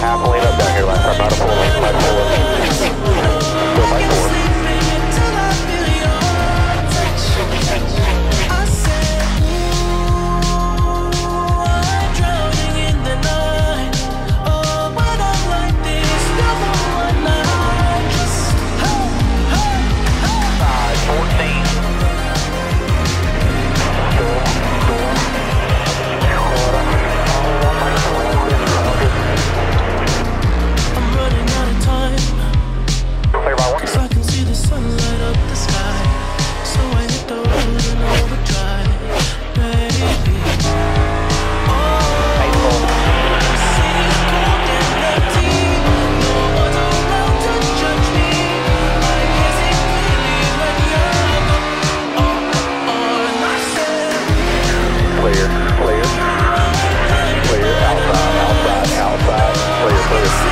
Happily a lane up down here last time, about clear, clear, clear, outside, outside, outside, clear, clear.